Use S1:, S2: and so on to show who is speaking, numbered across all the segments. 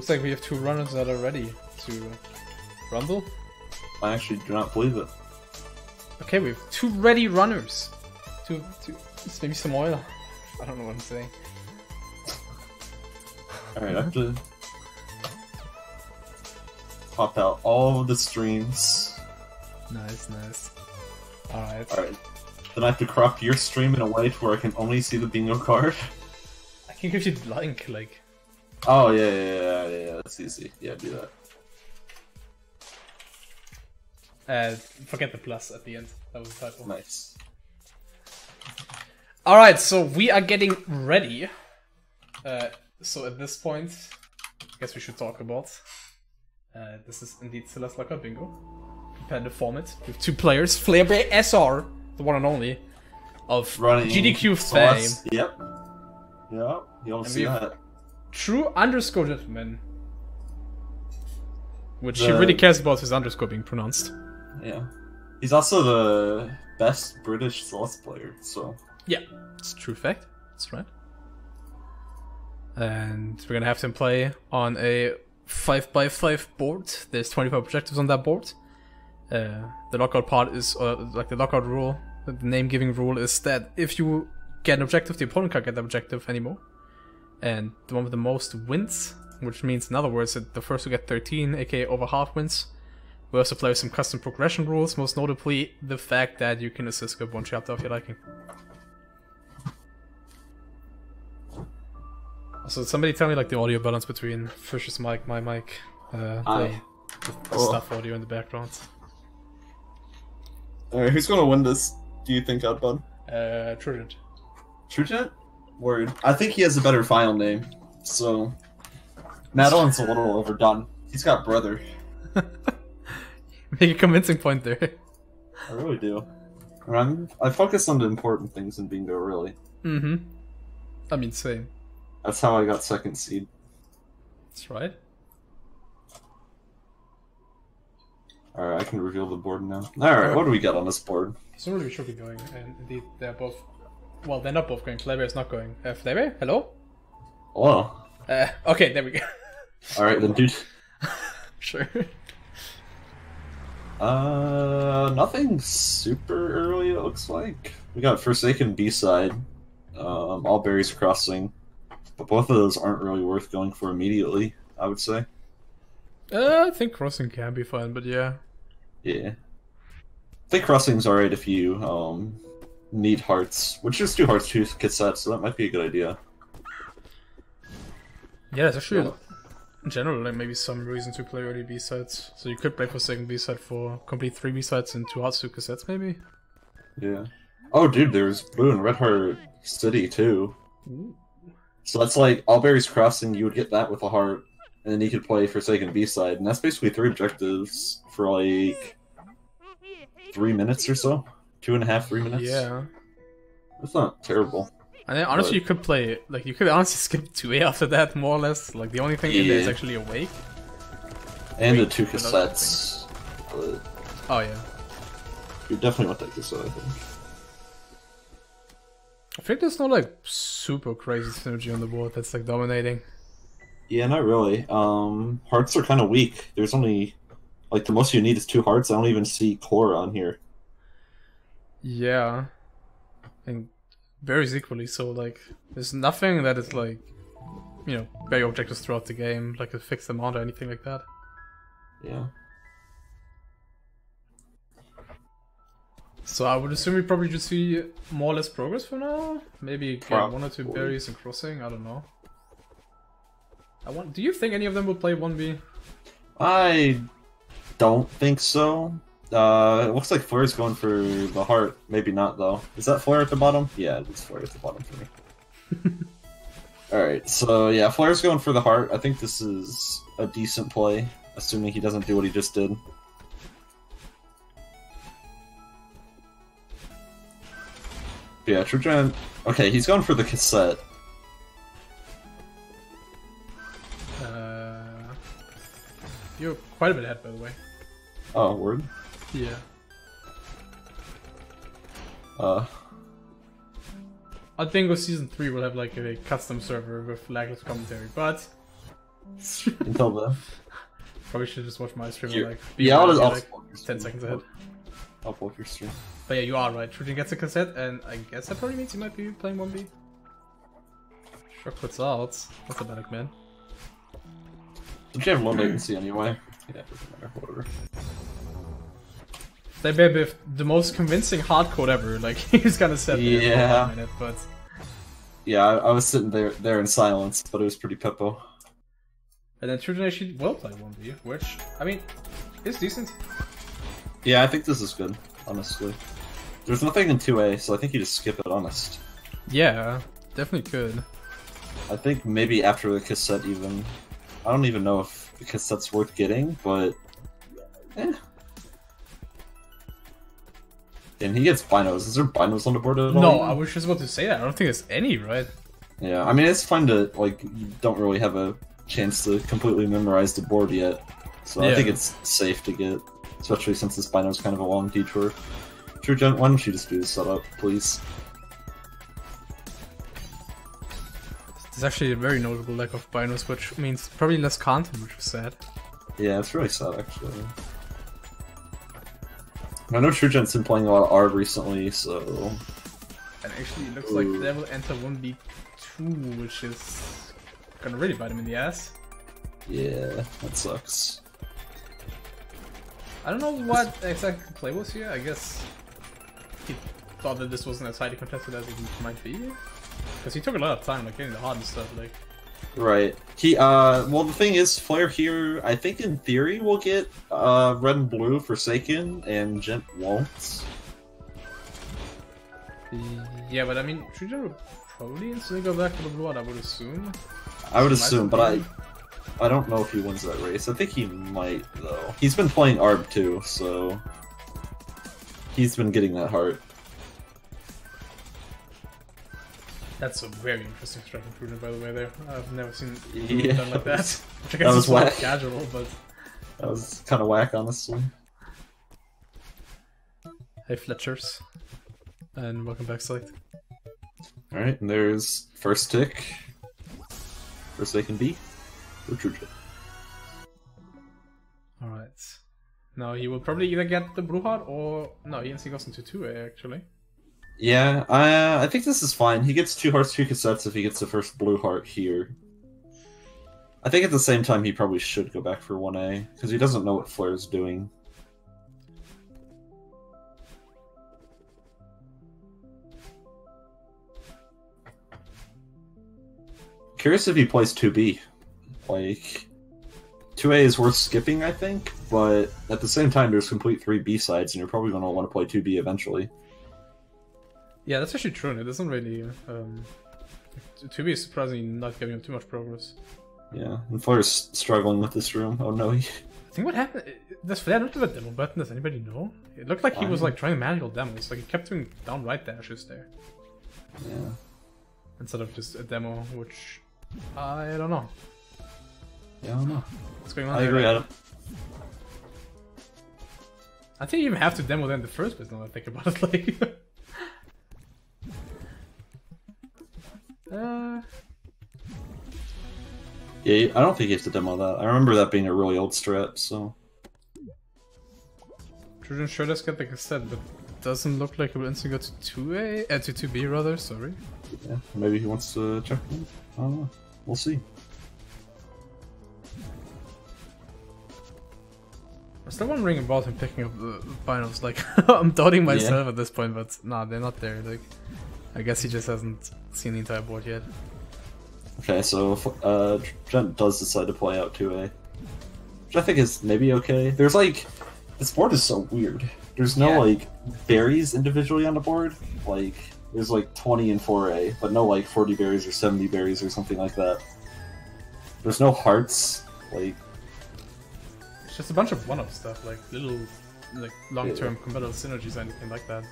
S1: Looks like we have two runners that are ready to rumble.
S2: I actually do not believe it.
S1: Okay, we have two ready runners. Two, two, maybe some oil. I don't know what I'm saying.
S2: Alright, I have to pop out all of the streams.
S1: Nice, nice. Alright.
S2: Alright. Then I have to crop your stream in a way to where I can only see the bingo card.
S1: I can give you the link, like.
S2: Oh yeah, yeah, yeah, yeah, yeah. That's easy. Yeah, do that.
S1: Uh, forget the plus at the end. That was a typo.
S2: Nice.
S1: Alright, so we are getting ready. Uh, so at this point, I guess we should talk about. Uh, this is indeed Celeste Lockout Bingo. Competitive format with two players. Flarebear SR, the one and only, of
S2: Running
S1: GDQ fame.
S2: Yep. Yep. You don't see that.
S1: True underscore gentleman. Which he really cares about his underscore being pronounced.
S2: Yeah. He's also the best British Celeste player, so
S1: Yeah, it's a true fact. That's right. And we're gonna have him play on a 5x5 board. There's 25 objectives on that board. Uh, the lockout part is, uh, like the lockout rule, the name giving rule is that if you get an objective, the opponent can't get that objective anymore. And the one with the most wins, which means, in other words, that the first to get 13, aka over half wins. We also play with some custom progression rules, most notably the fact that you can assist skip one chapter of your liking. So somebody tell me like the audio balance between Fisher's mic, my mic, uh, the, the, the
S2: Oh.
S1: stuff audio in the background.
S2: Alright, who's gonna win this, do you think, Outbun?
S1: Uh, TrueGent.
S2: TrueGent? Word. I think he has a better file name, so Madeline's a little overdone. He's got brother.
S1: Make a convincing point there.
S2: I really do. I'm, I focus on the important things in bingo, really.
S1: Mm-hmm. I mean, same.
S2: That's how I got second seed.
S1: That's right.
S2: Alright, I can reveal the board now. Alright, what do we got on this board?
S1: Presumably we should be going, and indeed they're both. Well, they're not both going. Flavor is not going. Uh, Flavor, hello.
S2: Oh,
S1: Uh, okay, there we go.
S2: alright then, dude.
S1: sure.
S2: Uh, nothing super early, it looks like. We got Forsaken B-side, um, All Berries Crossing, but both of those aren't really worth going for immediately, I would say.
S1: Uh, I think crossing can be fun, but yeah.
S2: Yeah. I think Crossing's alright if you, um, need hearts, which is two hearts, two cassettes, so that might be a good idea.
S1: Yeah, there's actually
S2: Yeah.
S1: In general like maybe some reason to play early B sides. So you could play for second B side for complete three B sides and two two cassettes maybe.
S2: Yeah. Oh, dude, there's Blue and Red Heart City, too. So that's like All Berries Crossing, you would get that with a heart, and then you could play Forsaken B-side, and that's basically three objectives for like three minutes or so. Two and a half, three minutes.
S1: Yeah.
S2: That's not terrible.
S1: And then honestly,
S2: But-
S1: you could play like you could honestly skip two A after that, more or less. Like the only thing in there is actually awake.
S2: And the two cassettes. But
S1: Oh yeah.
S2: you definitely want that cassette, I think.
S1: I think there's no like super crazy synergy on the board that's like dominating.
S2: Yeah, not really. Um, hearts are kind of weak. There's only like the most you need is two hearts. I don't even see core on here.
S1: Yeah. And varies equally, so like there's nothing that is like you know, very objectives throughout the game, like a fixed amount or anything like that.
S2: Yeah.
S1: So I would assume we probably just see more or less progress for now. Maybe get one or two berries and crossing. I don't know. I want. Do you think any of them will play one B?
S2: I don't think so. Uh, it looks like Flare's going for the heart. Maybe not though. Is that Flare at the bottom? Yeah, it's Flare at the bottom for me. All right, so yeah, Flare's going for the heart. I think this is a decent play, assuming he doesn't do what he just did. Yeah, TrueGent. Okay, he's going for the cassette.
S1: Uh, you're quite a bit ahead, by the way.
S2: Oh, word.
S1: Yeah.
S2: Uh,
S1: I think with season three we'll have like a custom server with lagless commentary, but
S2: Until then.
S1: Probably should just watch my stream. And, like, be
S2: Yeah, I'll, I'll,
S1: like, 10 seconds ahead.
S2: I'll pull your stream.
S1: But yeah, you are right. TrueGent gets a cassette, and I guess that probably means he might be playing 1B. Sure puts out. That's a panic, man.
S2: You have low latency anyway? Yeah, doesn't matter. Whatever.
S1: They may be the most convincing hardcore ever. Like he's gonna set there for
S2: Yeah.
S1: a minute, but
S2: Yeah, I, I was sitting there there in silence, but it was pretty peppo.
S1: and then TrueGent actually will play 1B, which I mean is decent.
S2: Yeah, I think this is good, honestly. There's nothing in 2A, so I think you just skip it, honest.
S1: Yeah, definitely could.
S2: I think maybe after the cassette, even. I don't even know if the cassette's worth getting, but. Eh. And he gets binos. Is there binos on the board at all?
S1: No, I was just about to say that. I don't think there's any, right?
S2: Yeah, I mean, it's fun to, like, you don't really have a chance to completely memorize the board yet. So I think it's safe to get, especially since this bino's kind of a long detour. True Gent, why don't you just do the setup, please?
S1: There's actually a very notable lack of binos, which means probably less content, which is sad.
S2: Yeah, it's really sad, actually. I know True Gent's been playing a lot of ARB recently, so.
S1: And actually, it looks like
S2: Ooh.
S1: they will enter 1B2, which is gonna really bite him in the ass.
S2: Yeah, that sucks.
S1: I don't know what exact play was here. I guess he thought that this wasn't as highly contested as it might be. Because he took a lot of time, like getting the hard and stuff. Like,
S2: Right. He, uh, well, the thing is, Flare here, I think in theory will get, uh, red and blue Forsaken, and Gent won't.
S1: yeah, but I mean, Trujillo would probably instantly go back to the blue one. I would assume.
S2: I would assume, but I. I don't know if he wins that race. I think he might, though. He's been playing ARB too, so. He's been getting that heart.
S1: That's a very interesting strike improvement, by the way. There, I've never seen
S2: Yeah.
S1: done like that. Which I guess
S2: That was whack.
S1: casual, but
S2: That was kind of whack, honestly.
S1: hey, Fletchers, and welcome back, Select.
S2: Alright, and there's first tick. Forsaken B. Gent.
S1: All right. Now he will probably either get the blue or no, he goes into two A actually.
S2: Yeah, uh, I think this is fine. He gets two hearts, two cassettes if he gets the first blue heart here. I think at the same time he probably should go back for 1A, because he doesn't know what Flare's doing. Curious if he plays 2B. Like, 2A is worth skipping, I think, but at the same time there's complete 3 B sides, and you're probably going to want to play 2B eventually.
S1: Yeah, that's actually true. and It doesn't really. Um, to be surprisingly not giving him too much progress.
S2: Yeah, and Flare's struggling with this room. Oh no, he...
S1: I think what happened. Does Flare not have a demo button? Does anybody know? It looked like he was like trying manual demos. Like he kept doing downright dashes there
S2: yeah.
S1: instead of just a demo, which I don't know
S2: Yeah, I don't know.
S1: what's going on.
S2: I agree, Adam.
S1: I think you even have to demo them in the first place. Now that I think about it, like. Uh,
S2: Yeah, I don't think you have to demo that. I remember that being a really old strat, so...
S1: TrueGent sure does get the cassette, but doesn't look like it will instantly go to 2A, uh, to 2B rather, sorry.
S2: Yeah, maybe he wants to check. I don't know. We'll see.
S1: I'm still wondering about him picking up the finals, like, I'm doubting myself at this point, but nah, they're not there, like, I guess he just hasn't seen the entire board yet.
S2: Okay, so uh, Gent does decide to play out 2A. Which I think is maybe okay. There's like... This board is so weird. There's no,
S1: Yeah.
S2: like, berries individually on the board. Like, there's like 20 and 4A, but no, like, 40 berries or 70 berries or something like that. There's no hearts. Like,
S1: It's just a bunch of one-off stuff, like little, like long-term competitive synergies, and anything like that.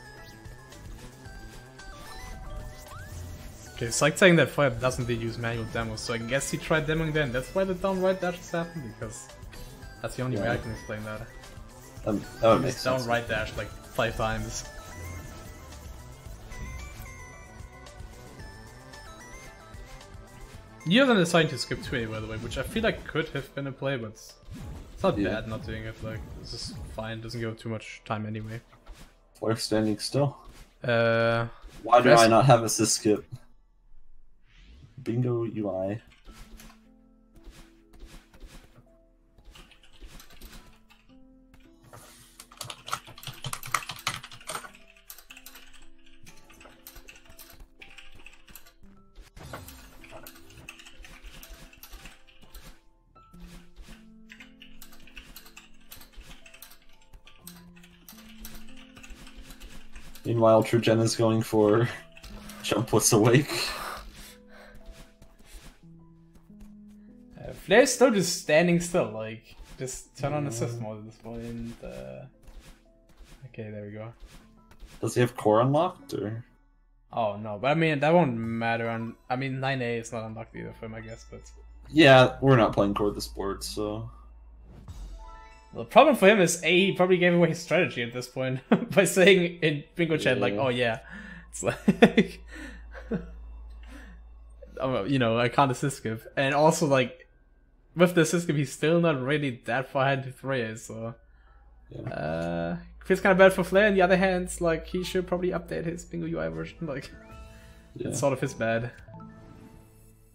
S1: Okay, it's like saying that Fire doesn't use manual demos, so I guess he tried demoing then. That's why the downright dashes happened, because that's the only way I can explain that.
S2: um, that would make
S1: He's
S2: sense.
S1: downright dash like five times. You haven't decided to skip 2A, by the way, which I feel like could have been a play, but it's not
S2: Yeah.
S1: bad not doing it. Like, this is fine, doesn't give too much time anyway.
S2: Flare standing still.
S1: Uh,
S2: Why do I not have assist skip? Bingo UI. Meanwhile, TrueGent is going for jump what's awake.
S1: uh Flare's still just standing still, like, just turn on assist mode at this point. Uh, okay, there we go.
S2: Does he have core unlocked or?
S1: Oh no, but I mean, that won't matter on. I mean, 9A is not unlocked either for him, I guess, but.
S2: Yeah, we're not playing core this board, so
S1: The problem for him is A, he probably gave away his strategy at this point by saying in bingo chat like, "Oh yeah," it's like, you know, I can't assist skip, and also like with the assist he's still not really that far ahead to three, so
S2: yeah.
S1: uh, feels kind of bad for Flare. On the other hand, like he should probably update his bingo UI version, like
S2: yeah.
S1: it's sort of his bad.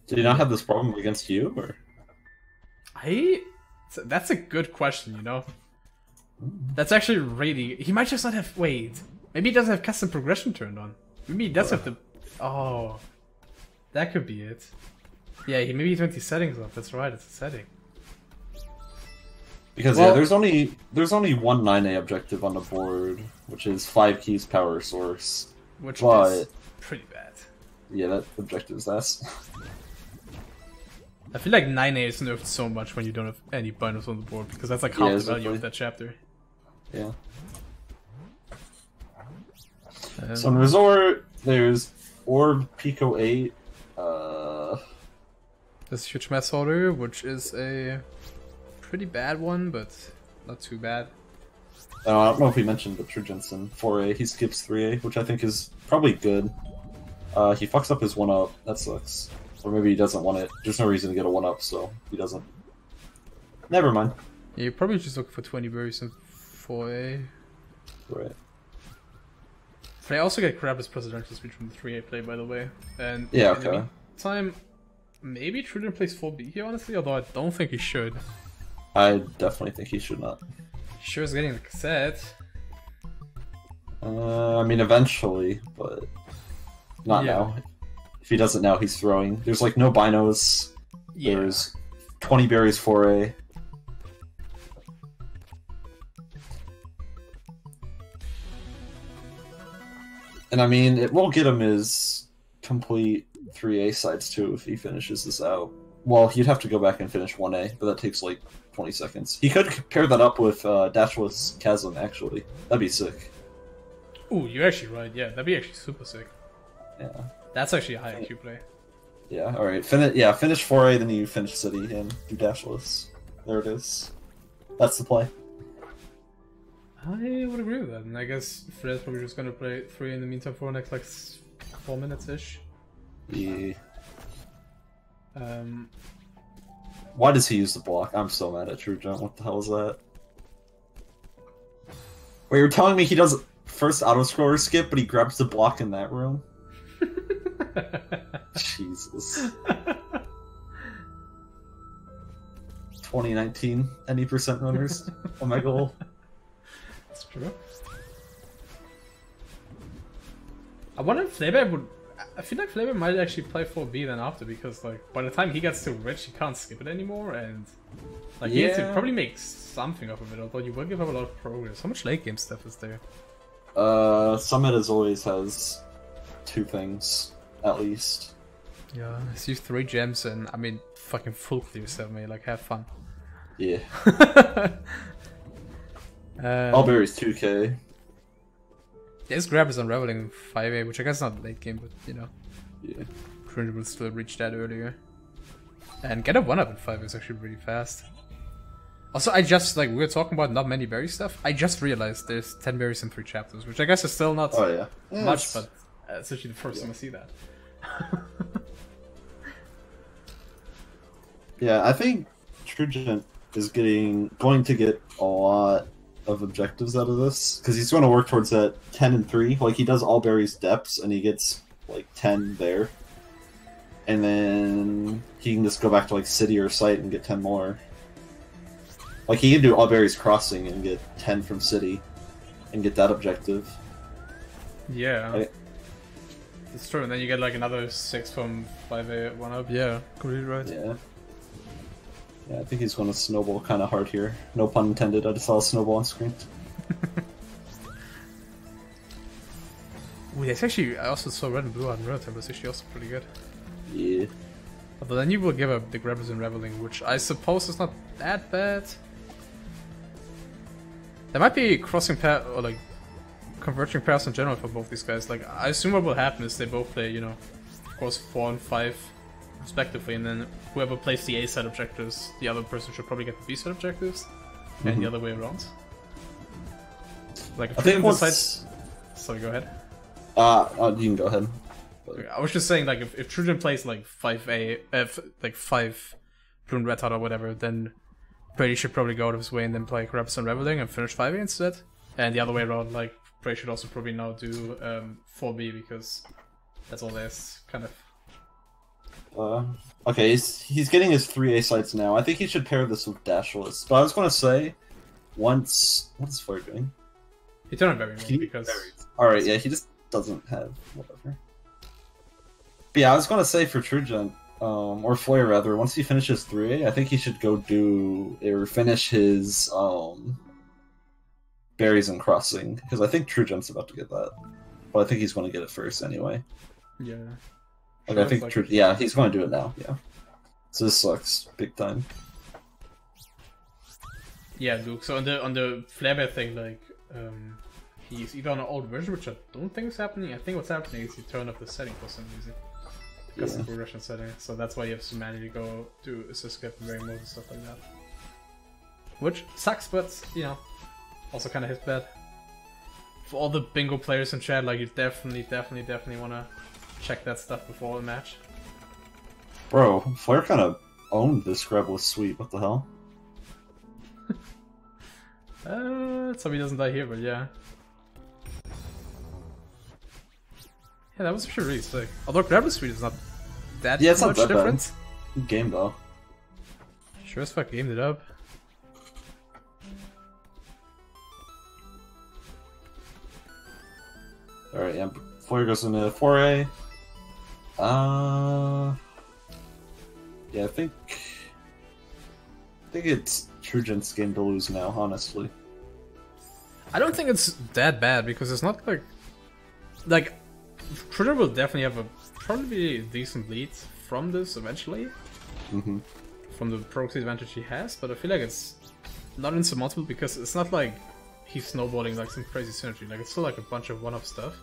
S2: Did he not have this problem against you, or?
S1: I. That's a good question, you know. That's actually really. He might just not have. Wait. Maybe he doesn't have custom progression turned on. Maybe he does have the. Oh. That could be it. Yeah, he maybe he turned these settings off. That's right, it's a setting.
S2: Because
S1: Well-
S2: yeah, there's only there's only one 9A objective on the board, which is five keys power source.
S1: Which
S2: But-
S1: is pretty bad.
S2: Yeah, that objective is ass.
S1: I feel like 9A is nerfed so much when you don't have any binders on the board because that's like half
S2: Yeah,
S1: the value of that chapter.
S2: yeah.
S1: Um,
S2: So in Resort, there's Orb Pico 8. Uh,
S1: This huge mass holder, which is a pretty bad one, but not too bad.
S2: oh, I don't know if we mentioned, but True Jensen 4A. He skips 3A, which I think is probably good. Uh, he fucks up his one up. That sucks. Or maybe he doesn't want it. There's no reason to get a one up, so he doesn't. Never mind.
S1: Yeah, you probably just look for 20 berries and 4A.
S2: Right.
S1: But I also get Krabbis presidential speech from the 3A play, by the way. And
S2: Yeah, okay.
S1: meantime, maybe TrueGent plays 4B here, honestly, although I don't think he should.
S2: I definitely think he should not.
S1: He sure is getting the cassette.
S2: Uh, I mean, eventually, but not
S1: Yeah.
S2: now. If he doesn't now, he's throwing. There's like no binos.
S1: Yeah.
S2: There's 20 berries 4A. And I mean, it will get him his complete 3A sides too if he finishes this out. Well, he'd have to go back and finish 1A, but that takes like 20 seconds. He could pair that up with uh, Dashless Chasm, actually. That'd be sick.
S1: Ooh, you're actually right. Yeah, that'd be actually super sick.
S2: Yeah.
S1: That's actually a high IQ play.
S2: Yeah, alright. Finish yeah, finish 4A, then you finish City and do Dashless. There it is. That's the play.
S1: I would agree with that, and I guess Fred's probably just gonna play 3 in the meantime for the next like 4 minutes ish.
S2: The...
S1: Um,
S2: Why does he use the block? I'm so mad at True Jump. What the hell is that? Wait, you're telling me he does first auto scroller skip, but he grabs the block in that room? Jesus. 2019, any percent runners? oh my goal.
S1: That's true. I wonder if Flavor would. I feel like Flavor might actually play 4B then after because like by the time he gets too rich, he can't skip it anymore, and like he needs to probably make something of it. Although you will give up a lot of progress. How much late game stuff is there?
S2: Uh, Summit as always has two things, at least.
S1: Yeah, I see three gems and I mean fucking full clear seven. me. Like have fun.
S2: Yeah.
S1: um,
S2: All berries 2k.
S1: His grab is unraveling 5A, which I guess is not late game, but you know,
S2: Yeah.
S1: Printer will still reach that earlier. And get a 1 up in 5 is actually really fast. Also, I just, like, we were talking about not many berry stuff. I just realized there's 10 berries in 3 chapters, which I guess is still not
S2: Oh yeah. Yeah,
S1: much,
S2: it's-
S1: but uh, it's actually the first time I see that.
S2: Yeah, I think Trugent is getting going to get a lot of objectives out of this because he's going to work towards that ten and three. Like he does all berries depths and he gets like ten there, and then he can just go back to like city or site and get ten more. Like he can do all berries crossing and get ten from city, and get that objective.
S1: Yeah.
S2: I-
S1: It's true, and then you get like another six from five A one up. Yeah, completely right.
S2: Yeah. Yeah, I think he's going to snowball kind of hard here. No pun intended. I just saw a snowball on screen.
S1: Ooh, it's actually I also saw red and blue on red temp. It's actually also pretty good.
S2: Yeah.
S1: Although then you will give up the grabbers and reveling, which I suppose is not that bad. There might be crossing path or like converging paths in general for both these guys. Like I assume what will happen is they both play, you know, of course four and five respectively, and then whoever plays the A side objectives, the other person should probably get the B side objectives, and the
S2: Mhm.
S1: other way around. Like if
S2: I think once.
S1: decides, sorry, go ahead.
S2: Uh, uh, you can go ahead.
S1: I was just saying, like, if, if plays like five A, uh, f- like five blue and red hot or whatever, then Brady should probably go out of his way and then play Raps and Reveling and finish five A instead. And the other way around, like Brady should also probably now do um four B because that's all there's kind of.
S2: Uh, okay, he's, he's getting his three A sites now. I think he should pair this with Dashless. But I was going to say, once what is Flare doing?
S1: He turned very well
S2: He-
S1: because
S2: All right, yeah, he just doesn't have whatever. But yeah, I was going to say for Trugent, um, or Flare rather, once he finishes three A, I think he should go do or finish his um berries and crossing because I think Trugent's about to get that. But I think he's going to get it first anyway.
S1: yeah.
S2: Like, I think,
S1: like-
S2: Tru- yeah, he's going to do it now. Yeah. So this sucks big time.
S1: Yeah, Luke. So on the on the Flarebear thing, like, um, he's either on an old version, which I don't think is happening. I think what's happening is he turned up the setting for some reason. Custom
S2: Yeah.
S1: progression setting. So that's why you have so many to manually go do assist skip and very mode and stuff like that. Which sucks, but you know, also kind of hits bad. For all the bingo players in chat, like you definitely, definitely, definitely want to check that stuff before the match.
S2: Bro, Flare kind of owned this Gravelous Sweep. What the hell?
S1: Uh, hope he doesn't die here, but yeah. Yeah, that was actually really sick. Although Grabber Suite is not that
S2: Yeah, it's not
S1: much
S2: that bad.
S1: different.
S2: Good game though.
S1: Sure as fuck gamed it up.
S2: All right, yeah. Flare goes into four A. Uh, yeah, I think. I think it's Trugent's game to lose now. Honestly.
S1: I don't think it's that bad because it's not like like Critter will definitely have a probably a decent lead from this eventually
S2: Mm-hmm.
S1: from the proxy advantage he has, but I feel like it's not insurmountable because it's not like he's snowballing like some crazy synergy. Like it's still like a bunch of one-off stuff.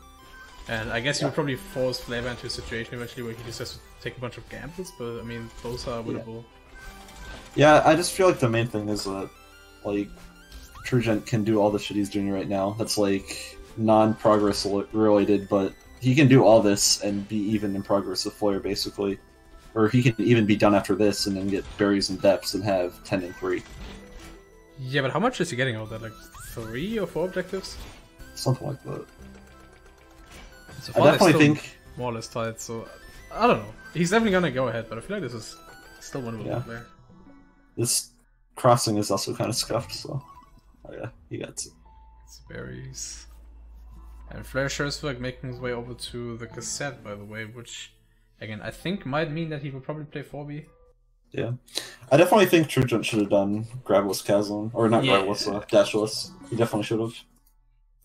S1: And I guess he would probably force Flavor into a situation eventually where he just has to take a bunch of gambles, but I mean those are winnable.
S2: Yeah, I just feel like the main thing is that, like, Trugent can do all the shit he's doing right now. That's like non-progress related, but he can do all this and be even in progress with Flare, basically. Or he can even be done after this and then get berries and depths and have ten and three,
S1: Yeah, but how much is he getting out of that? Like three or four objectives?
S2: something like that.
S1: So
S2: I
S1: far, they're
S2: definitely think,
S1: more or less tied. So I don't know. He's definitely gonna go ahead, but I feel like this is still winnable
S2: Yeah.
S1: there.
S2: this crossing is also kind of scuffed. So, oh yeah, he got it.
S1: It's berries. And Flair Schurzberg making his way over to the cassette, by the way, which again I think might mean that he will probably play 4B.
S2: Yeah, I definitely think Trugent should have done Grabless Chasm or not
S1: Yeah.
S2: Grabless, uh, Dashless. He definitely should have.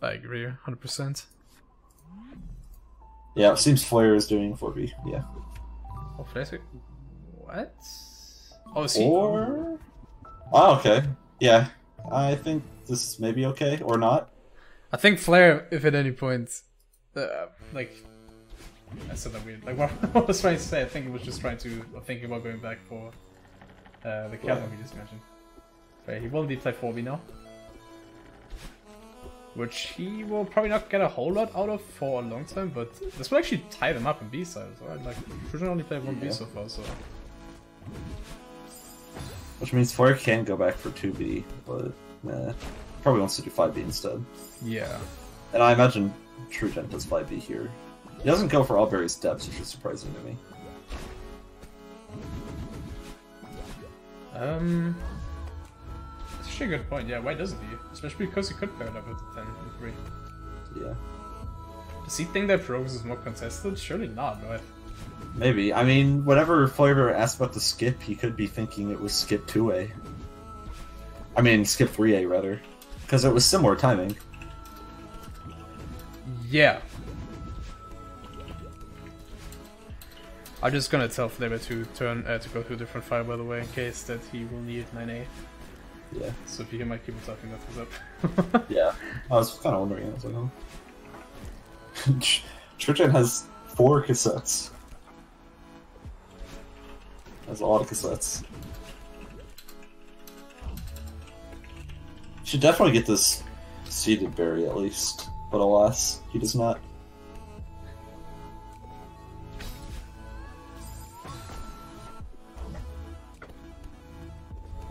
S1: I agree, hundred percent.
S2: Yeah, it seems Flare is doing 4B. Yeah.
S1: Oh, Flare's what? Oh, is he?
S2: Or oh, okay, yeah. I think this is maybe okay or not.
S1: I think Flair, if at any point, uh, like, I said that weird. Like, what I was trying to say, I think he was just trying to thinking about going back for uh, the Calvin we just mentioned. But he will indeed play 4B now. Which he will probably not get a whole lot out of for a long time, but this will actually tie them up in B sides, right? Like, TrueGent only played one B
S2: Yeah.
S1: so far, so.
S2: Which means Flare can go back for 2B, but nah. Probably wants to do 5B instead.
S1: Yeah.
S2: And I imagine True Gent does 5B here. He doesn't go for all berries depths, which is surprising to me.
S1: Um. Actually a good point. Yeah, why doesn't he? Especially because he could pair it up with the 10 and 3.
S2: Yeah.
S1: Does he think that Rogues is more contested? Surely not, right?
S2: Maybe. I mean, whenever Flavor asked about the skip, he could be thinking it was skip 2A. I mean, skip 3A, rather. Because it was similar timing.
S1: Yeah. I'm just gonna tell Flavor to turn uh, to go to a different file by the way in case that he will need 9A.
S2: Yeah.
S1: So if you hear my people talking, that's was up.
S2: Yeah. I was kind of wondering. I was like, oh. Churchan has four cassettes. Has a lot of cassettes. Should definitely get this seeded berry at least, but alas, he does not.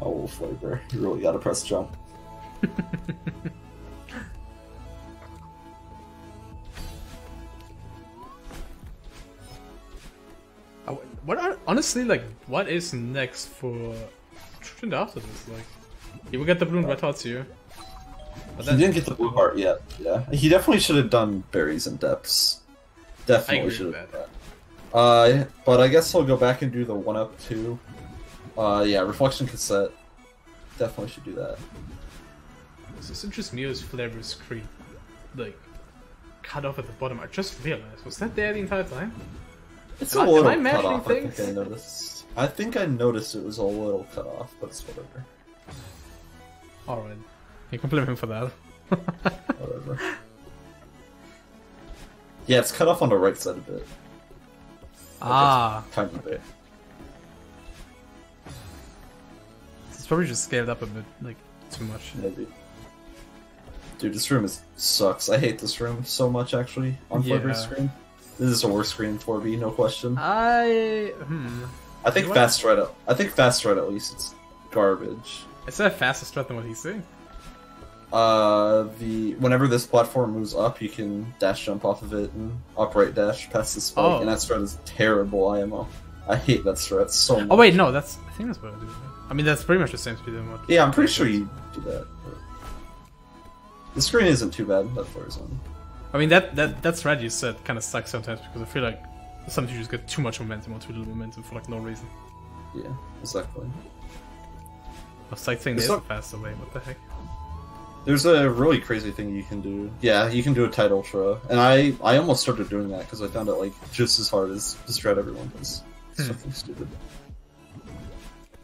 S2: Oh, flavor! You really gotta press jump.
S1: Uh, what are, honestly like what is next for Trend after this? Like he will get the blue and red hearts here. But
S2: He didn't get the blue heart yet. Yeah, he definitely should have done berries and depths. Definitely should have done that. Uh, but I guess he'll go back and do the one up two. Uh, yeah, reflection cassette. Definitely should do that.
S1: This is interests me as Flavor's screen, like cut off at the bottom. I just realized was that there the entire time?
S2: It's
S1: Am
S2: a
S1: I- am
S2: little
S1: I
S2: cut
S1: imagining
S2: off. I think I noticed. I think I noticed it was a little cut off, but it's whatever.
S1: All right, you can blame him for that.
S2: Whatever. yeah, it's cut off on the right side a bit.
S1: ah,
S2: Tiny bit.
S1: It's probably just scaled up a bit, like too much.
S2: Maybe. Dude, this room is sucks. I hate this room so much actually on Flavor's
S1: Yeah.
S2: screen. This is a worse screen for B, no question.
S1: I hmm.
S2: I think
S1: what?
S2: fast red. I think fast red at least it's garbage.
S1: Is that faster strat than what he's saying?
S2: Uh, the whenever this platform moves up, you can dash jump off of it and upright dash past the spike,
S1: Oh.
S2: and that strat is terrible IMO. I hate that strat so much.
S1: Oh wait, no, that's I think that's what I do. I mean, that's pretty much the same speed what.
S2: Yeah, I'm pretty sure you do that. The screen isn't too bad. That floor's on.
S1: I mean, that that that strat you said kind of sucks sometimes because I feel like sometimes you just get too much momentum or too little momentum for like no reason.
S2: Yeah, exactly.
S1: I was like saying
S2: It's
S1: there's a
S2: not-
S1: faster way. What the heck?
S2: There's a really crazy thing you can do. Yeah, you can do a tight ultra, and I I almost started doing that because I found it like just as hard as the strat everyone does.
S1: Hmm.
S2: stupid.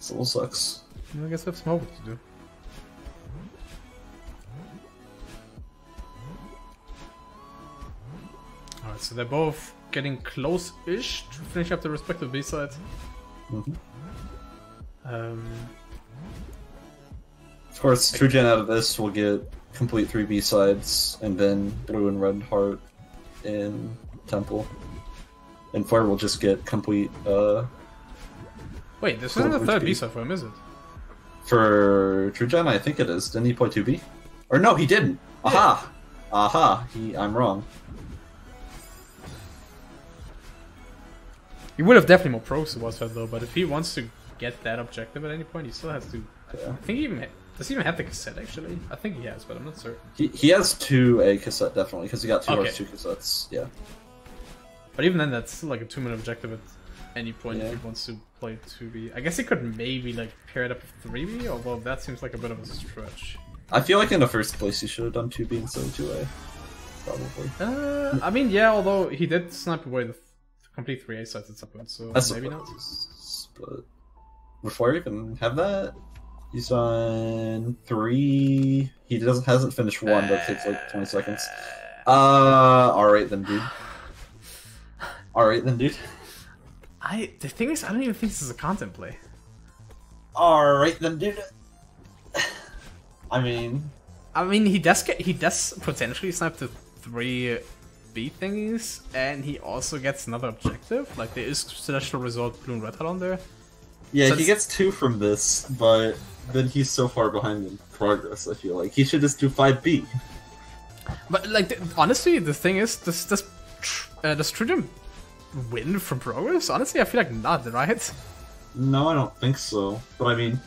S2: This little sucks.
S1: I guess I have some homework to do. Alright, so they're both getting close-ish to finish up their respective B-sides.
S2: Mhm.
S1: Um,
S2: Of course, True Gen out of this will get complete three B sides, and then Blue and Red Heart in Temple, and Flare will just get complete uh
S1: wait, this isn't the third
S2: B?
S1: B-side for is it?
S2: for True Gen. I think it is. Didn't he play two B? Or no, he didn't. Aha, aha. He, I'm wrong.
S1: He would have definitely more pros towards that though, but if he wants to get that objective at any point, he still has to.
S2: Yeah.
S1: I think he even does he even have the cassette actually. I think he has, but I'm not certain.
S2: He, he has two A cassette definitely because he got two
S1: Okay.
S2: R's, two cassettes. Yeah.
S1: But even then, that's like a two-minute objective at any point
S2: Yeah.
S1: if he wants to play 2B. I guess he could maybe like pair it up with 3B, although that seems like a bit of a stretch.
S2: I feel like in the first place he should have done two B instead of two A. Probably.
S1: Uh, I mean, yeah, although he did snipe away the th- complete 3A sites at some point, so
S2: I
S1: maybe not.
S2: But would Flare even have that? He's done three. He doesn't hasn't finished one. That takes like twenty seconds. Uh, all right then, dude. All right then, dude.
S1: I the thing is, I don't even think this is a content play.
S2: All right then, dude. I mean,
S1: I mean, he does get he does potentially snipe the three B thingies, and he also gets another objective. Like there is Celestial Resort Blue and Red Hat on there.
S2: Yeah,
S1: So
S2: he gets two from this, but then he's so far behind in progress. I feel like he should just do five B.
S1: But like, th- honestly, the thing is, this this tr- uh, does TrueGent win from progress? Honestly, I feel like not, right?
S2: No, I don't think so. But I mean,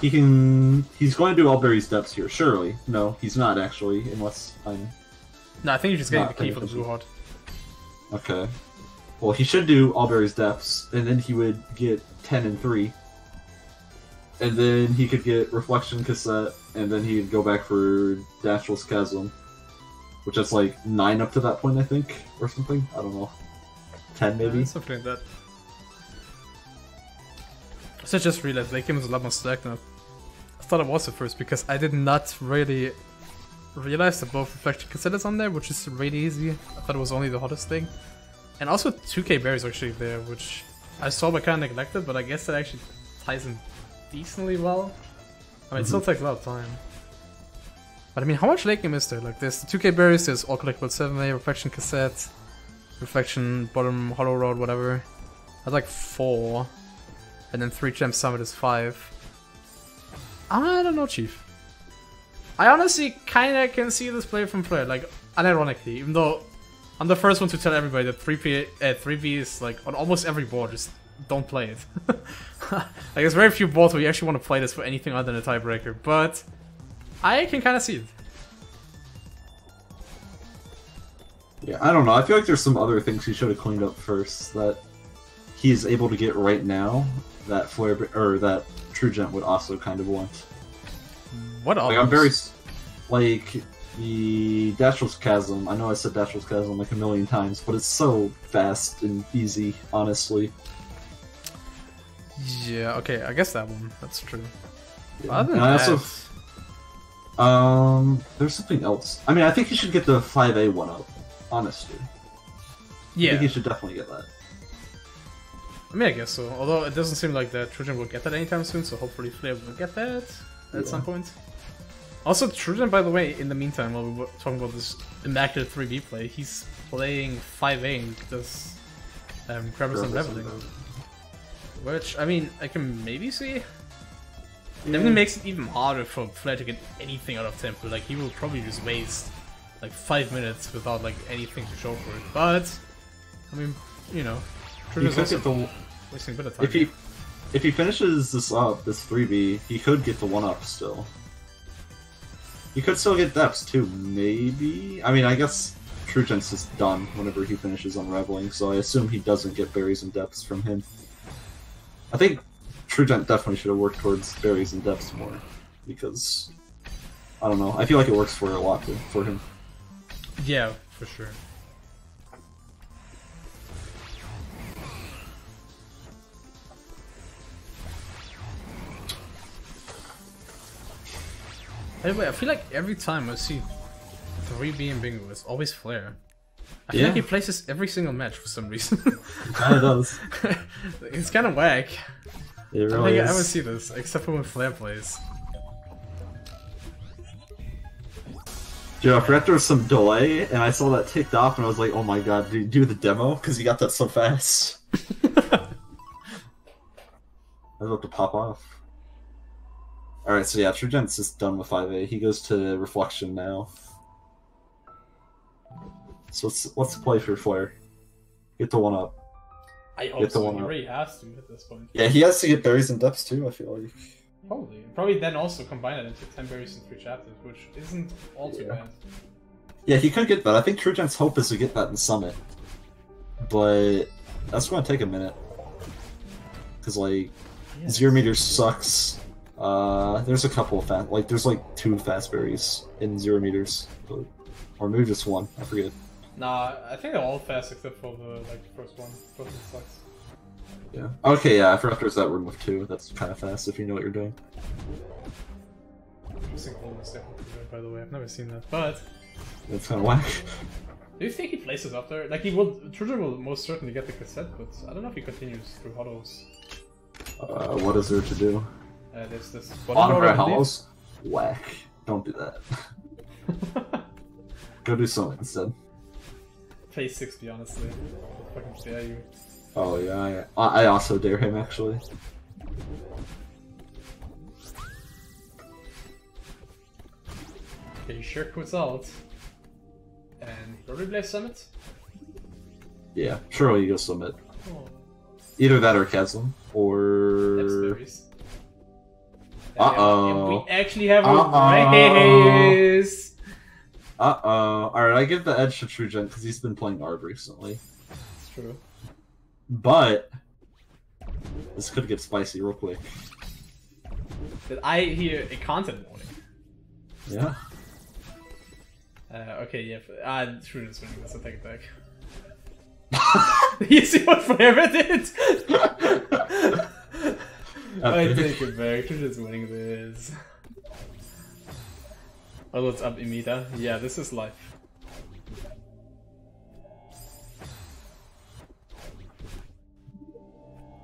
S2: he can. He's going to do All Berries depths here, surely. No, he's not actually, unless I'm
S1: No, I think you're just getting the key for the blue heart.
S2: okay. Well, he should do All Berries depths, and then he would get ten and three, and then he could get Reflection Cassette, and then he'd go back for Dashless Chasm, which is like nine up to that point, I think, or something. I don't know, ten maybe.
S1: Yeah, something like that. So I just realized Lake Game is a lot more stacked than I thought it was at first because I did not really realize that both reflection cassettes on there, which is really easy. I thought it was only the hottest thing. And also 2k berries actually there, which I saw but kind of neglected, but I guess that actually ties in decently well. I mean, it still mhm. takes a lot of time. But I mean, how much late game is there? Like, there's the 2k berries, there's all collectible 7a, reflection cassette, reflection, bottom, hollow road, whatever. That's like four. And then three gem summit is five. I don't know, Chief. I honestly kinda can see this play from Flare, like, unironically, even though I'm the first one to tell everybody that 3P, uh, 3B is like on almost every board, just don't play it. like, there's very few boards where you actually want to play this for anything other than a tiebreaker, but I can kinda see it.
S2: Yeah, I don't know. I feel like there's some other things he should have cleaned up first that he's able to get right now that Flare or that Trugent would also kind of want.
S1: What else?
S2: Like I'm very like the Dashless Chasm. I know I said Dashless Chasm like a million times, but it's so fast and easy, honestly.
S1: Yeah, okay, I guess that one. That's true.
S2: Yeah.
S1: Other than
S2: And I
S1: that,
S2: also um there's something else. I mean, I think he should get the 5A one up. Honestly, I
S1: yeah.
S2: think he should definitely get that.
S1: I mean, I guess so. Although it doesn't seem like that TrueGent will get that anytime soon, so hopefully Flare will get that at
S2: Yeah.
S1: some point. Also, TrueGent, by the way, in the meantime, while we were talking about this immaculate 3B play, he's playing 5A and does um, Grabbers and Reveling. Which, I mean, I can maybe see. It definitely makes it even harder for Flare to get anything out of Temple. Like, he will probably just waste like 5 minutes without like anything to show for it. But, I mean, you know,
S2: He
S1: also
S2: get the
S1: wasting a bit of time.
S2: If he if he finishes this up, this three B, he could get the one up still. He could still get depths too, maybe. I mean, I guess Trugent's is done whenever he finishes unraveling, so I assume he doesn't get berries and depths from him. I think Trugent definitely should have worked towards berries and depths more because I don't know. I feel like it works for a lot for him.
S1: Yeah, for sure. Anyway, I feel like every time I see 3B and Bingo, it's always Flare. I feel
S2: Yeah.
S1: like he places every single match for some reason.
S2: Kind of does.
S1: it's kind of whack.
S2: It
S1: I don't
S2: really
S1: think I ever
S2: is.
S1: see this, except for when Flare plays.
S2: Dude, I forgot there was some delay, and I saw that ticked off, and I was like, "Oh my god, did you do the demo? Because you got that so fast." I was about to pop off. All right, so yeah, Trugent's just done with 5A. He goes to Reflection now. So what's what's the play for Flare? Get the one up.
S1: I
S2: Get the one
S1: he
S2: up.
S1: already has to at this point.
S2: Yeah, he has to get berries and depths too. I feel like.
S1: Probably. Probably then also combine it into 10 berries and 3 chapters, which isn't all too
S2: Yeah.
S1: bad.
S2: Yeah, he could get that. I think Trugent's hope is to get that in Summit, but that's going to take a minute. Cause like Zero meters sucks. Uh, there's a couple of fast, like there's like two fast berries in zero meters, but, or maybe just one. I forget.
S1: Nah, I think they're all fast except for the like first one. First one sucks.
S2: Yeah. Okay, yeah. I forgot there's that room with two. That's kind of fast if you know what you're doing.
S1: Using Holiness definitely good, by the way. I've never seen that. But
S2: That's kind of whack.
S1: do you think he places up there? Like he will TrueGent will most certainly get the cassette, but I don't know if he continues through hollows.
S2: Uh, what is there to do?
S1: Uh, there's this
S2: Bottom
S1: road,
S2: right
S1: I believe.
S2: hollows. Whack. Don't do that. Go do something instead.
S1: Play 60 honestly. Fucking dare you.
S2: Oh yeah, I, I also dare him actually.
S1: Okay, sure quits out. And probably play Summit?
S2: Yeah, sure you go Summit.
S1: Oh.
S2: Either that or Chasm, or... Uh-oh.
S1: We actually have a
S2: Uh-oh.
S1: race!
S2: Uh-oh. Alright, I give the edge to TrueGent because he's been playing Arb recently.
S1: That's true.
S2: But this could get spicy real quick.
S1: Did I hear a content warning?
S2: Yeah.
S1: Uh, okay, yeah. f- Ah, it's winning this. I'll take it back. you see what Forever did? I take it back. Is winning this. Oh, what's up, Imita? Yeah, this is life.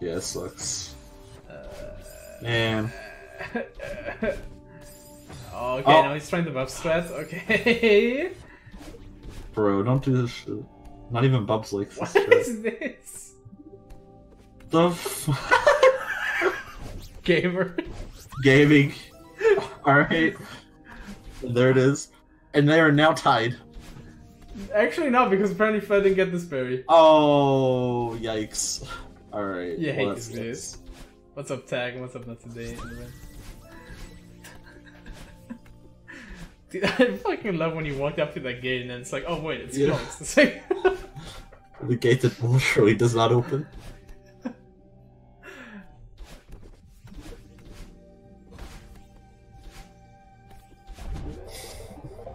S2: Yeah, it sucks.
S1: Uh,
S2: Man.
S1: okay,
S2: Oh.
S1: now he's trying the buff strat. Okay.
S2: Bro, don't do this shit. Not even Bubs like this.
S1: What
S2: shit.
S1: is this?
S2: The f-
S1: Gamer.
S2: gaming. Alright. There it is. And they are now tied.
S1: Actually, no, because apparently Fred didn't get this berry.
S2: Oh, yikes. Alright.
S1: You hate this dude. What's up, Tag? What's up, not today? Dude, I fucking love when you walked up to that gate and then it's like, oh wait, it's
S2: Yeah.
S1: closed. It's like,
S2: The gate that literally does not open.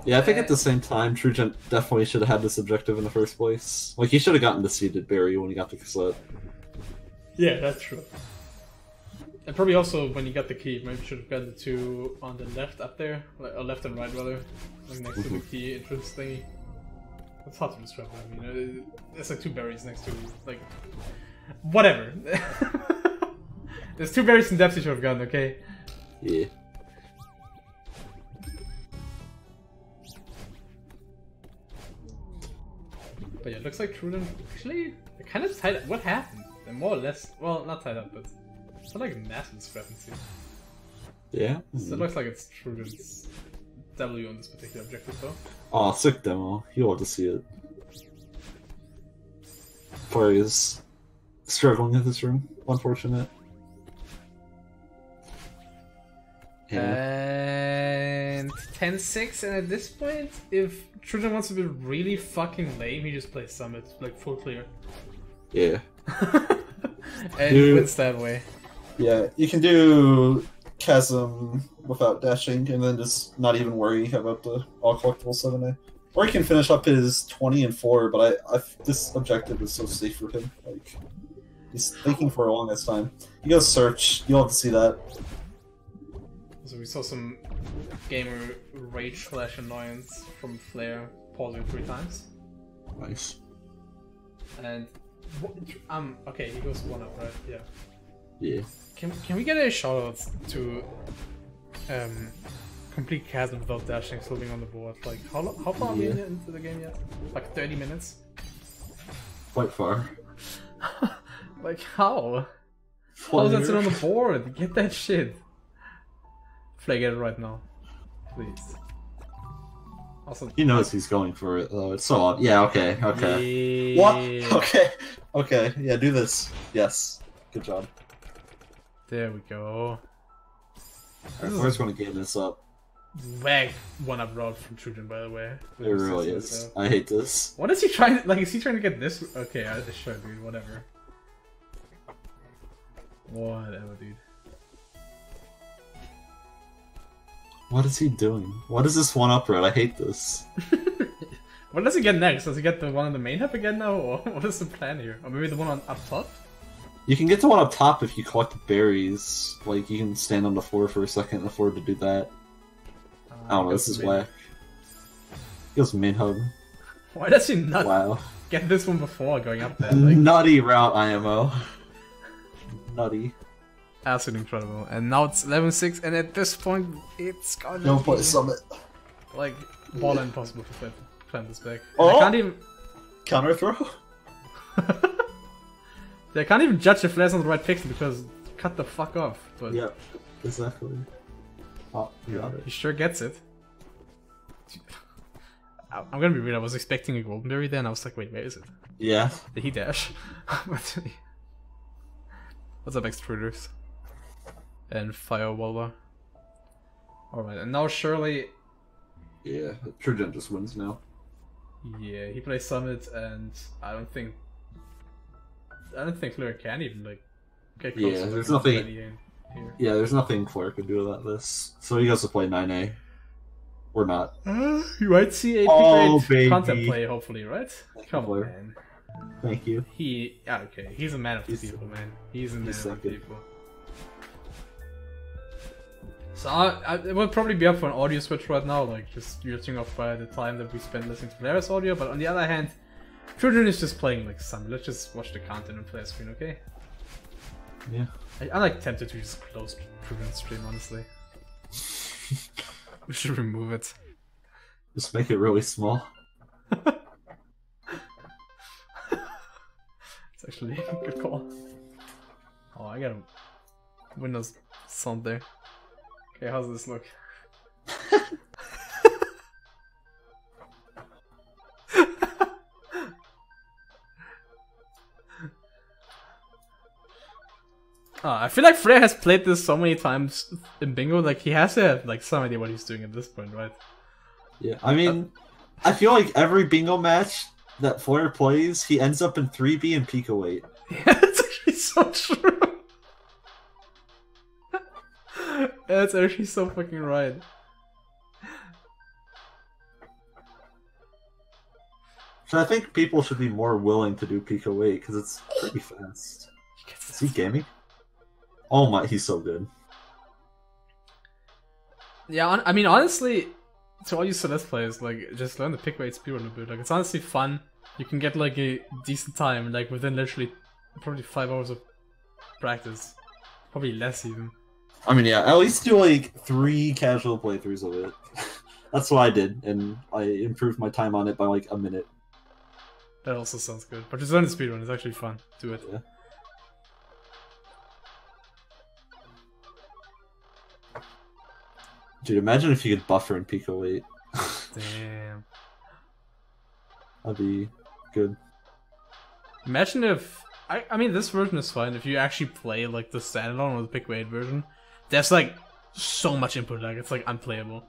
S2: Yeah, I think at the same time, TrueGent definitely should have had this objective in the first place. Like, he should have gotten the seeded berry when he got the cassette.
S1: Yeah, that's true. And probably also when you got the key, maybe you should have got the two on the left up there, like or left and right rather, like next to the
S2: Mhm.
S1: key entrance thingy. It's hard to describe. I mean, uh, there's like two berries next to like whatever. There's two berries in depth you should have gotten. Okay.
S2: Yeah.
S1: But yeah, it looks like TrueGent actually kind of tied up. What happened? They're more or less well, not tied up, but it's not like a massive discrepancy.
S2: Yeah?
S1: So it looks like it's TrueGent's W on this particular objective though.
S2: Ah, oh, sick demo. You'll have to see it. Fari is struggling in this room. Unfortunate. Yeah.
S1: And 10-6, and at this point, if Truden wants to be really fucking lame, he just plays Summit, like full clear.
S2: yeah.
S1: and he
S2: Dude.
S1: wins that way.
S2: Yeah, you can do Chasm without dashing, and then just not even worry about the all collectible seven A. Or he can finish up his twenty and four, but I, I this objective is so safe for him. Like he's thinking for a longest time. He goes search. You'll have to see that.
S1: So we saw some gamer rage slash annoyance from Flare pausing three times.
S2: Nice.
S1: And what, um, okay, he goes one up, right? Yeah.
S2: Yeah.
S1: Can can we get a shout out to um complete chasm without dashing, holding on the board? Like how how far are we into the game yet? Like thirty minutes.
S2: Quite far.
S1: Like how? How does that sit on the board? Get that shit. Flare, get it right now, please. Also,
S2: He knows he's going for it though. It's so odd. Yeah. Okay. Okay.
S1: Yeah.
S2: What? Okay. Okay. Yeah. Do this. Yes. Good job.
S1: There we go.
S2: Alright, Flare's going to game this up.
S1: Wag one up route from TrueGent, by the way.
S2: It really is. I hate this.
S1: What is he trying? Like, is he trying to get this? Okay, I just sure, dude. Whatever. Whatever, dude.
S2: What is he doing? What is this one up red? I hate this.
S1: What does he get next? Does he get the one on the main hub again now, or what is the plan here? Or maybe the one on up top?
S2: You can get the one up top if you collect the berries. Like you can stand on the floor for a second and afford to do that. I don't know. This uh, is whack. He goes main hub.
S1: Why does he not
S2: Wow.
S1: get this one before going up there? Like,
S2: Nutty route IMO. Nutty.
S1: absolutely incredible. And now it's 11-6, and at this point, it's gonna
S2: No
S1: be,
S2: play summit.
S1: like ball impossible for flip, plant this back.
S2: Oh!
S1: I can't even.
S2: Counter throw.
S1: I can't even judge if Flare's on the right pixel because cut the fuck off. But
S2: Yep. Exactly. Oh, you got it.
S1: he sure gets it. I- I'm gonna be real. I was expecting a golden berry there, and I was like, wait, where is it?
S2: Yeah.
S1: Did he dash? What What's up, extruders? And fire Walva. Alright, and now Shirley.
S2: Yeah. TrueGent just wins now.
S1: Yeah, he plays Summit, and I don't think. I don't think Flare can even, like, get close
S2: Yeah, there's nothing-
S1: any game here.
S2: Yeah, there's nothing Flare could do about this. So he goes to play 9A. Or not.
S1: Uh, you might see a
S2: Oh,
S1: great content play, hopefully, right?
S2: Thank
S1: Come on, man.
S2: Thank you.
S1: He, yeah, okay, he's a man of the people, man. He's a man
S2: he's
S1: of the people. So I, I, it will probably be up for an audio switch right now, like just judging off by the time that we spend listening to Polaris audio. But on the other hand, Children is just playing like some. Let's just watch the content and play a screen, okay?
S2: Yeah.
S1: I, I like tempted to just close Children's stream, honestly. we should remove it.
S2: Just make it really small.
S1: It's actually a good call. Oh, I got a Windows sound there. Okay, how's this look? Oh, I feel like Freya has played this so many times in bingo, like he has to have like some idea what he's doing at this point, right?
S2: Yeah. I mean, I feel like every bingo match that Flare plays, he ends up in 3B and Pico 8.
S1: Yeah, that's actually so true. That's actually so fucking right.
S2: So I think people should be more willing to do weight because it's pretty fast. Is he gaming? Oh my, he's so good.
S1: Yeah, I mean, honestly, to all you Celeste players, like, just learn the Pico 8 speed a bit. Like, it's honestly fun. You can get, like, a decent time, like, within literally probably five hours of practice. Probably less, even.
S2: I mean, yeah, at least do like three casual playthroughs of it. That's what I did, and I improved my time on it by like a minute.
S1: That also sounds good. But just learn the speedrun, it's actually fun. Do it.
S2: Yeah. Dude, imagine if you could buffer in Pico 8.
S1: Damn.
S2: That'd be good.
S1: Imagine if I I mean this version is fine if you actually play like the standalone or the Pico 8 version. There's like so much input lag, it's like unplayable.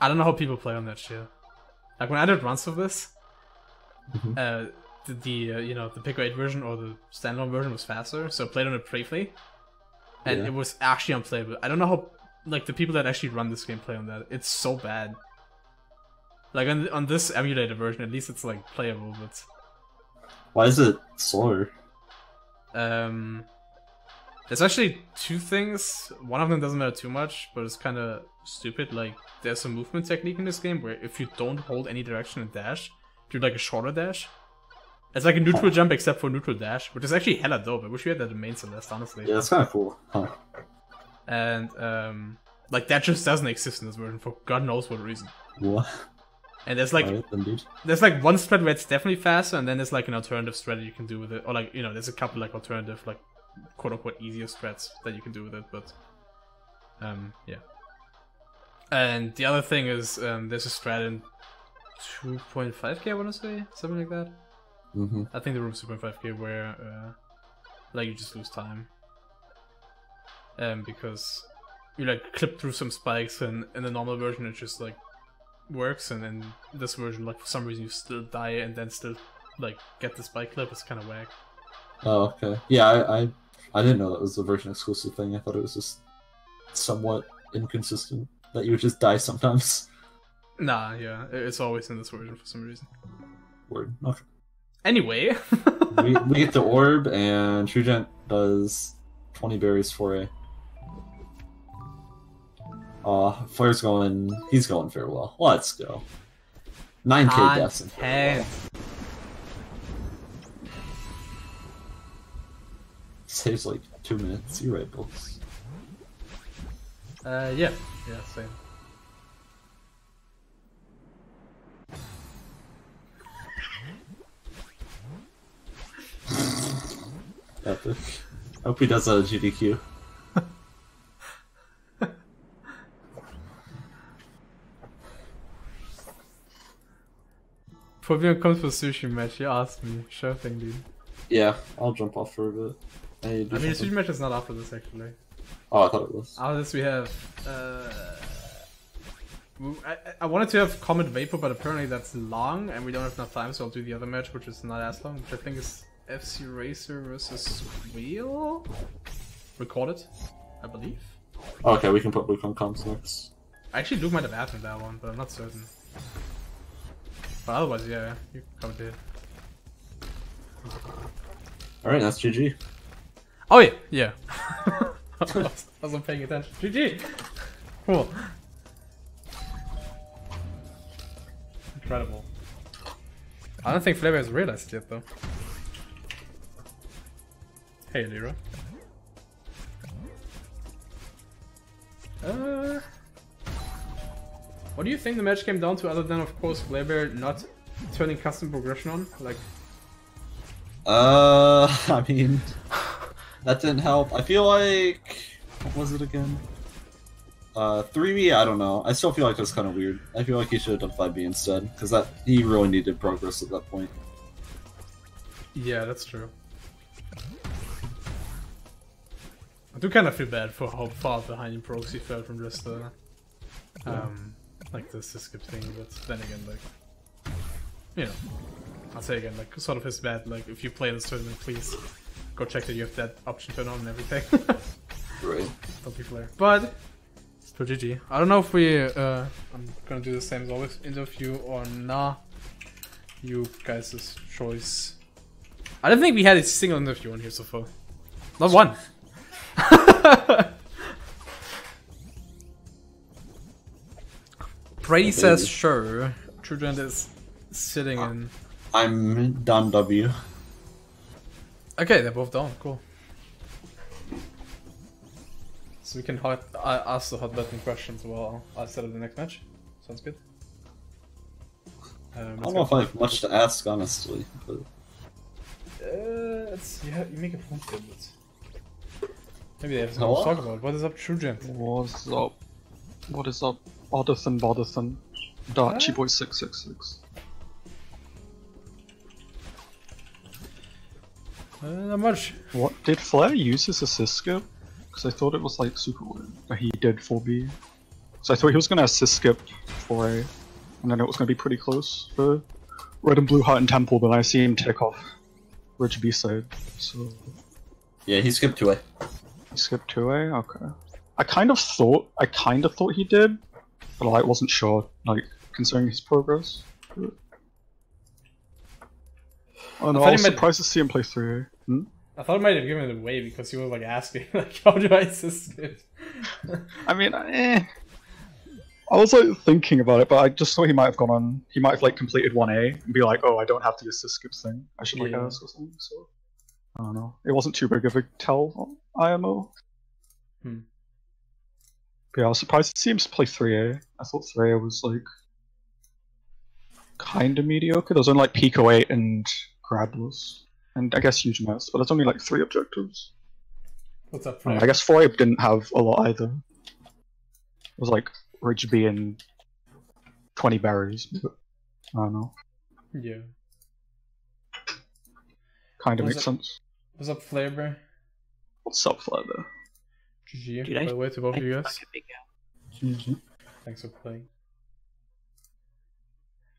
S1: I don't know how people play on that shit. Like when I did runs of this,
S2: Mhm.
S1: uh, the, the uh, you know the Pico 8 version or the standalone version was faster, so I played on it briefly, and
S2: Yeah.
S1: it was actually unplayable. I don't know how like the people that actually run this game play on that. It's so bad. Like on on this emulated version, at least it's like playable, but
S2: Why is it slower?
S1: Um, there's actually two things. One of them doesn't matter too much, but it's kind of stupid. Like, there's a movement technique in this game where if you don't hold any direction and dash, do like a shorter dash. It's like a neutral jump except for neutral dash, which is actually hella dope. I wish we had that in main Celeste, honestly.
S2: Yeah, it's kind of cool. Huh.
S1: And um, like that just doesn't exist in this version for God knows what reason.
S2: What?
S1: And there's like there's like one strat where it's definitely faster, and then there's like an alternative strat you can do with it, or like you know, there's a couple like alternative like quote unquote easier strats that you can do with it, but um yeah. And the other thing is um there's a strat in 2.5k I want to say something like that.
S2: hmm
S1: I think the room's 2.5k where uh, like you just lose time. Um because you like clip through some spikes and in the normal version it just like works and in this version like for some reason you still die and then still like get the spike clip it's kind of whack.
S2: Oh, okay. Yeah, I, I, I didn't know that was a version exclusive thing. I thought it was just somewhat inconsistent that you would just die sometimes.
S1: Nah, yeah, it's always in this version for some reason.
S2: Word. Okay.
S1: Anyway,
S2: we, we get the orb, and TrueGent does 20 berries for a. Uh, Flare's going. He's going farewell. Let's go. 9k deaths in Saves like two minutes. You're right, Bulls.
S1: uh, yeah, yeah, same.
S2: Epic. Hope he does that at GDQ.
S1: Fabian comes for sushi match. You asked me. Sure thing, dude.
S2: Yeah, I'll jump off for a bit.
S1: I mean, the
S2: something.
S1: sushi match is not after this actually.
S2: Oh, I thought it was.
S1: After this, we have. Uh, I, I- wanted to have Comet Vapor, but apparently that's long, and we don't have enough time, so I'll do the other match, which is not as long, which I think is FC Racer versus Wheel. Recorded, I believe.
S2: Okay, we can put Wukong comps next.
S1: Actually, Luke might have added that one, but I'm not certain. But otherwise, yeah, you covered it.
S2: Alright, that's GG.
S1: Oh yeah, yeah. I wasn't paying attention. GG. Cool. Incredible. I don't think Flavor has realized it yet, though. Hey, Lyra. Uh, what do you think the match came down to, other than, of course, Flavor not turning custom progression on? Like,
S2: Uh, I mean, that didn't help. I feel like what was it again? Uh, three B. I don't know. I still feel like that's kind of weird. I feel like he should have done five B instead because that he really needed progress at that point.
S1: Yeah, that's true. I do kind of feel bad for how far behind in progress he fell from just the, um, like the skip thing, but then again, like, you know, I'll say again, like, sort of his bad, like, if you play this tournament, please go check that you have that option turned on and everything.
S2: Right.
S1: Don't be flare. But, still GG. I don't know if we, uh, I'm gonna do the same as always, interview or nah. You guys' choice. I don't think we had a single interview on here so far. Not one. Brady says sure. TrueGent is sitting in.
S2: I'm Don W.
S1: Okay, they're both down. Cool. So we can hot, uh, ask the hot button questions while I set up the next match. Sounds good. Um,
S2: I don't know if I have much to ask, honestly. But
S1: Uh, it's, you, you make a point there, but maybe they have
S2: Hello?
S1: something to talk about. What is up, TrueGent?
S3: What's up? What is up? Oddithan Boddithan. Darchy
S1: Huh?
S3: Boy 666.
S1: Uh, not much.
S3: What? Did Flare use his assist skip? Because I thought it was like super weird. But he did 4B. So I thought he was gonna assist skip 4A. And then it was gonna be pretty close for Red and Blue Heart and Temple, but I see him take off Ridge B side. So
S2: yeah, he skipped two A.
S3: he skipped 2A? Okay. I kind of thought I kind of thought he did, but I wasn't sure, like, considering his progress. Oh no, I
S1: he
S3: was surprised to see him play 3A. Hmm?
S1: I thought I might have given it away because he was like asking, like, how do I assist it?
S3: I mean, eh. I was like thinking about it, but I just thought he might have gone on. He might have like completed 1A and be like, oh, I don't have the assist skip thing. I should like
S1: Yeah.
S3: ask or something. So I don't know. It wasn't too big of a tell on IMO.
S1: Hmm.
S3: But yeah, I was surprised to see him play 3A. I thought 3A was like kind of mediocre. There was only like Pico 8 and Grabless. And I guess huge mess, but it's only like three objectives.
S1: What's up, Frank?
S3: I guess 4A didn't have a lot either. It was like Ridge B and 20 berries, but I don't know.
S1: Yeah.
S3: Kind of
S1: Was
S3: makes
S1: it-
S3: sense.
S1: What's up, Flavor?
S3: What's up, Flavor?
S1: GG.
S4: Dude,
S1: by
S4: I-
S1: the way, to both
S4: I
S1: of you guys.
S4: a big guy.
S1: Thanks for playing.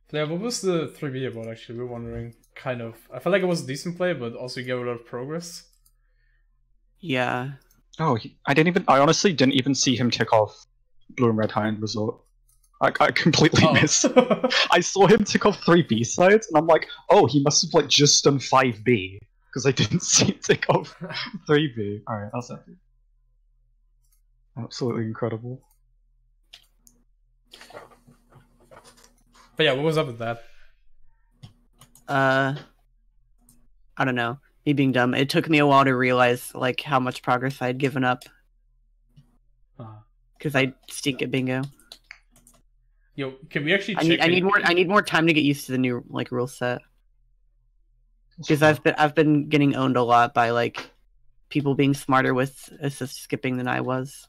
S1: Flavor, what was the 3B about actually? We were wondering. Kind of. I felt like it was a decent play, but also you gave a lot of progress.
S4: Yeah.
S3: Oh, he, I didn't even. I honestly didn't even see him tick off Blue and Red high Hind resort. I, I completely
S1: Oh.
S3: missed. I saw him tick off three B sides, and I'm like, oh, he must have like just done five B because I didn't see him tick off three B. All right, that's epic. Absolutely incredible.
S1: but yeah, what was up with that?
S4: Uh, I don't know. Me being dumb. It took me a while to realize like how much progress I had given up
S1: Uh,
S4: because I stink at bingo.
S1: yo, can we actually
S4: I need I need more I need more time to get used to the new like rule set because I've been I've been getting owned a lot by like people being smarter with assist skipping than I was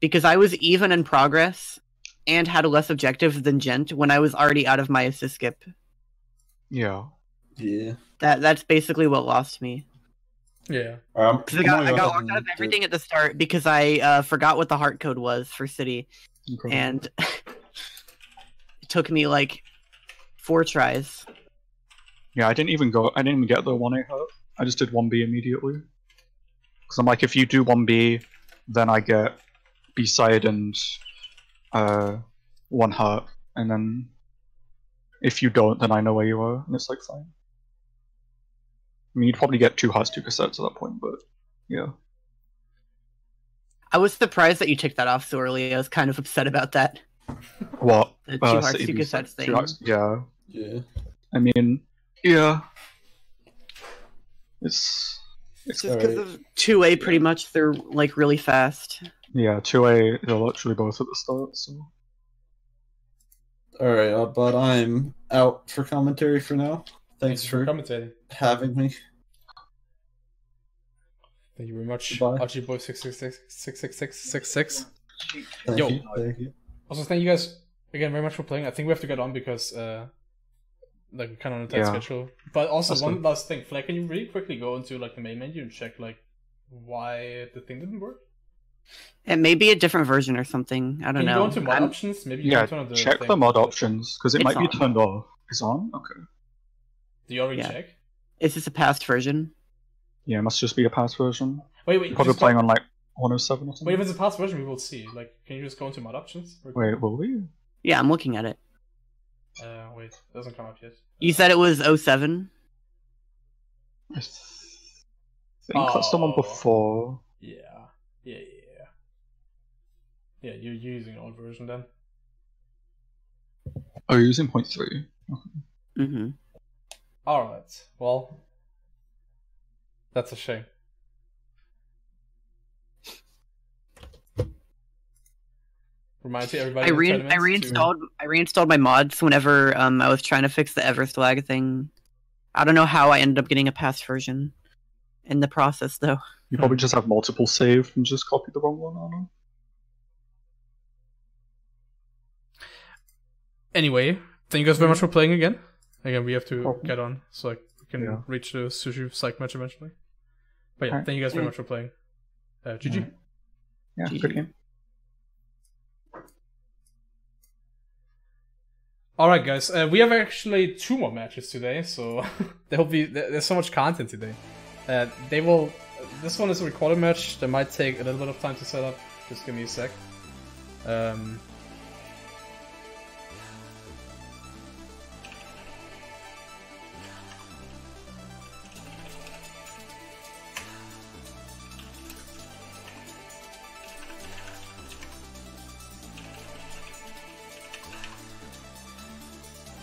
S4: because I was even in progress and had less objectives than Gent when I was already out of my assist skip.
S3: Yeah.
S2: Yeah.
S4: That that's basically what lost me.
S1: Yeah.
S2: Um,
S4: I got, I got locked out of everything at the start because I uh, forgot what the heart code was for City,
S3: Okay.
S4: and it took me like four tries.
S3: Yeah, I didn't even go. I didn't even get the one A hurt. I just did one B immediately. Because I'm like, if you do one B, then I get B side and uh, one hurt, and then if you don't, then I know where you are, and it's like fine. I mean, you'd probably get two hearts, two cassettes at that point, but yeah.
S4: I was surprised that you took that off so early. I was kind of upset about that.
S3: What?
S4: The two
S3: Uh,
S4: hearts,
S3: City
S4: two
S3: B side-
S4: cassettes
S3: two
S4: thing.
S3: hearts- yeah.
S2: Yeah.
S3: I mean, yeah. It's
S4: It's just because
S2: right.
S4: of two A, pretty much. They're like really fast.
S3: yeah, two A. They're literally both at the start. So
S2: All right, uh, but I'm out for commentary for now. Thanks for
S1: commentating.
S2: having me.
S1: Thank you very much.
S2: Goodbye.
S1: Archie Boy six six six six six six six six.
S2: Thank
S1: Yo.
S2: you. Thank you.
S1: Also, thank you guys again very much for playing. I think we have to get on because uh, like we're kind of on a tight
S3: Yeah.
S1: schedule. But also
S3: That's
S1: one
S3: fine.
S1: last thing, Flare, can you really quickly go into like the main menu and check like why the thing didn't work?
S4: It may be a different version or something. I don't
S1: Can you
S4: know.
S1: go into mod
S4: I'm-
S1: options? Maybe you
S3: yeah,
S1: can turn on the
S3: check
S1: thing.
S3: the mod options because it
S4: It's
S3: might be turned off. It's on. Okay.
S1: Do you already
S4: Yeah.
S1: check?
S4: Is this a past version?
S3: Yeah, it must just be a past version.
S1: Wait, wait.
S3: You're probably
S1: just
S3: playing
S1: go-
S3: on like 107 or
S1: Wait,
S3: something.
S1: if it's a past version, we will see. Like, can you just go into mod options?
S3: Wait, will we?
S4: Yeah, I'm looking at it.
S1: Uh, wait, it doesn't come up yet.
S4: You said it was 07?
S3: I th- think that's the one
S1: Oh.
S3: before.
S1: Yeah, yeah, yeah, yeah. Yeah, you're using an old version then.
S3: Oh, you're using point three.
S4: Mm-hmm.
S1: All right. Well, that's a shame. Remind you, everybody.
S4: I, re- I
S1: tournament to-
S4: reinstalled I reinstalled my mods whenever um I was trying to fix the Everslag thing. I don't know how I ended up getting a past version in the process though.
S3: You probably just have multiple saved and just copy the wrong one. I
S1: Anyway, thank you guys very much for playing again. Again, we have to
S3: Problem.
S1: get on so like we can
S3: Yeah.
S1: reach the sushi psych match eventually. But yeah,
S3: Alright.
S1: thank you guys very much for playing. Uh, GG.
S3: Alright. Yeah,
S4: GG.
S3: good game.
S1: All right, guys. Uh, we have actually two more matches today, so there will be there's so much content today. Uh, they will. This one is a recorded match. That might take a little bit of time to set up. Just give me a sec. Um,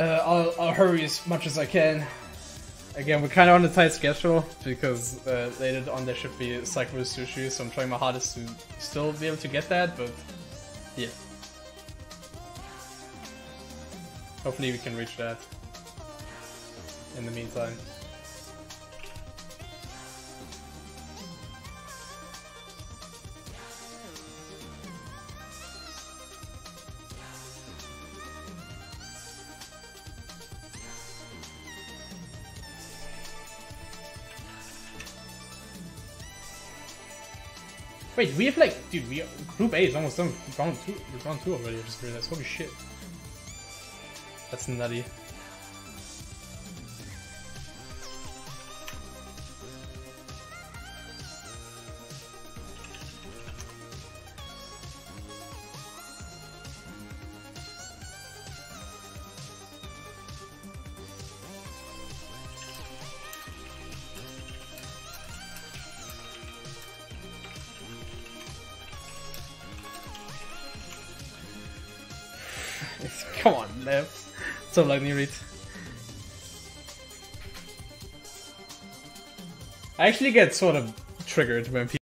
S1: Uh, I'll, I'll hurry as much as I can. Again, we're kind of on a tight schedule because uh, later on there should be with Sushi, so I'm trying my hardest to still be able to get that, but yeah. Hopefully we can reach that in the meantime. Wait, we have like, dude, we group A is almost done. Gone two, gone two already. I just realized. Holy shit, that's nutty. So like read. I actually get sort of triggered when people.